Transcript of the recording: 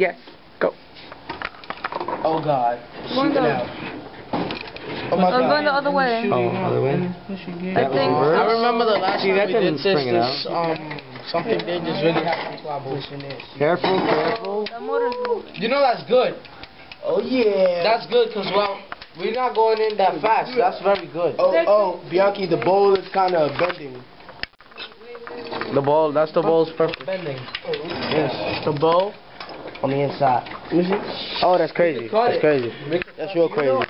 Yes. Go. Oh God. Going Shooting the- out. Oh my I'm God. going the other way. Oh, other way. I think I remember the last See, time that we did didn't this, spring it this um, something dangerous really happened to our boys. Careful, careful. The motor's moving. You know that's good. Oh yeah. That's good because well, we're not going in that fast. That's very good. oh oh Bianchi, the bowl is kind of bending. The ball, that's the ball's perfect. Bending. Yes. The bowl on the inside. Let me see. Oh, that's crazy. That's crazy. That's real crazy.